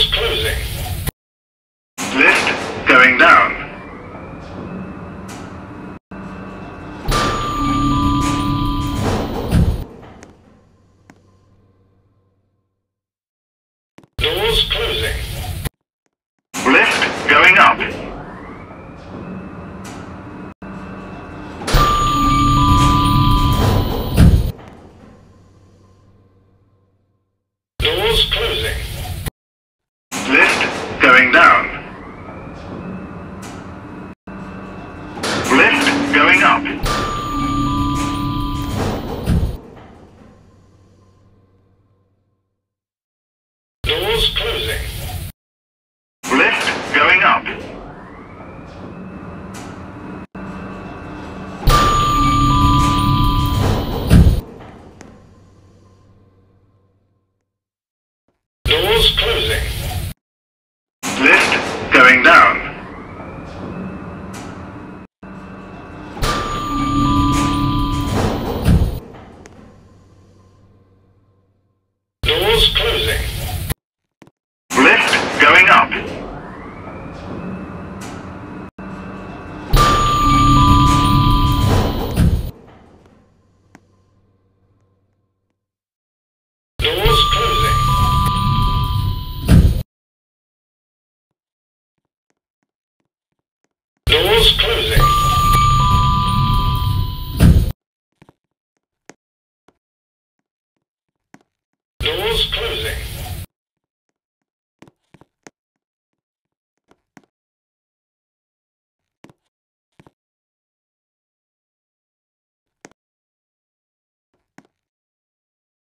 doors closing. Lift going down. Doors closing. Lift going up. Lift going down. Lift going up. those clues